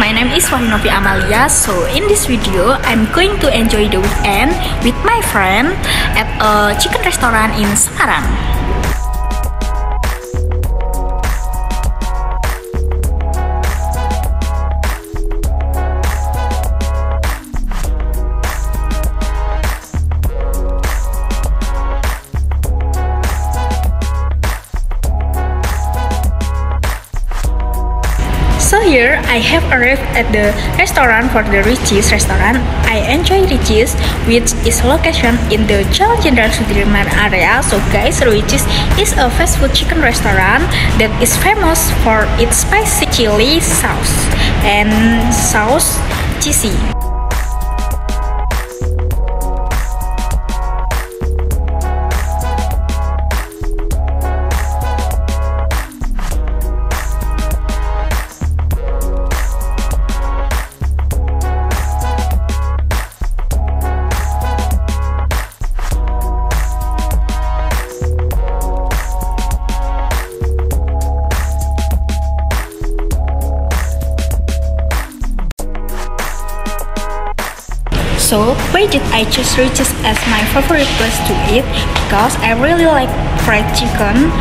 my name is Wahinovi Amalia. So in this video, I'm going to enjoy the weekend with my friend at a chicken restaurant in Semarang. Here I have arrived at the restaurant for the Richie's restaurant. I enjoy Richie's which is located in the Jalan Jenderal Sudirman area. So guys, Richie's is a fast food chicken restaurant that is famous for its spicy chili sauce and sauce cheesy. So, why did I choose Richeese as my favorite place to eat? Because I really like fried chicken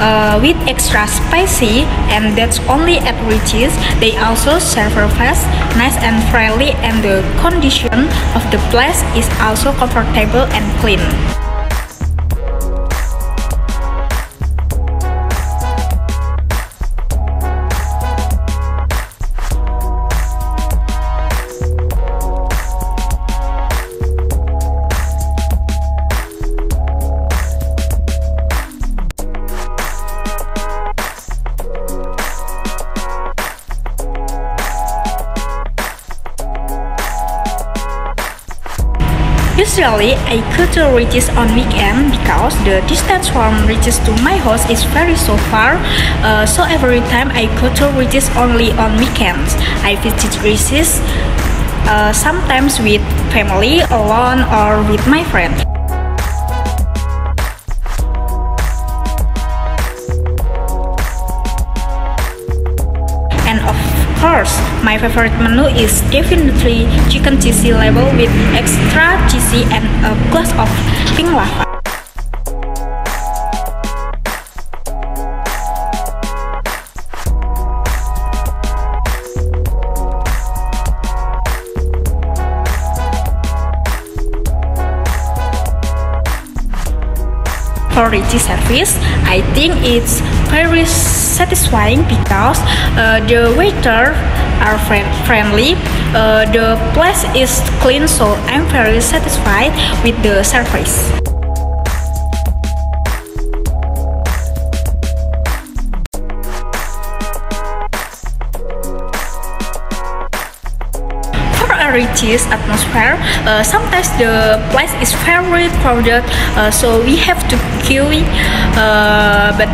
uh, with extra spicy, and that's only at Richeese. They also serve fast, nice and friendly, and the condition of the place is also comfortable and clean. Usually, I go to Richeese on weekend because the distance from Richeese to my house is very so far. Uh, so every time I go to Richeese only on weekends, I visit Richeese uh, sometimes with family, alone, or with my friends. Course, my favorite menu is definitely chicken cheesy level with extra cheesy and a glass of pink lava. Richie service, I think it's very satisfying because uh, the waiter are friend friendly, uh, the place is clean, so I'm very satisfied with the service. Richeese atmosphere. Uh, sometimes the place is very crowded, uh, so we have to queue. Uh, but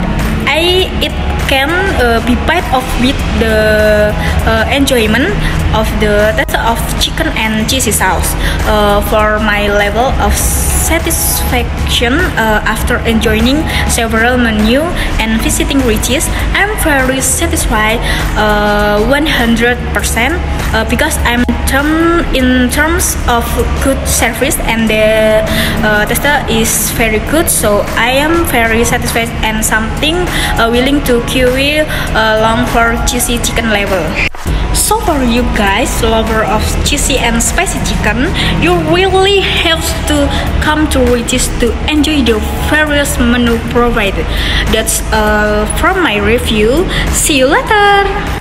I it can uh, be part of with the uh, enjoyment of the taste of chicken and cheesy sauce. Uh, for my level of satisfaction after enjoying several menu and visiting Richeese, I'm very satisfied 100% because I'm term in terms of good service and the uh, tester is very good so I am very satisfied and something uh, willing to queue uh, long for cheesy chicken level. So for you guys lover of cheesy and spicy chicken you really have to come to Richie's to enjoy the various menu provided. That's uh, from my review. See you later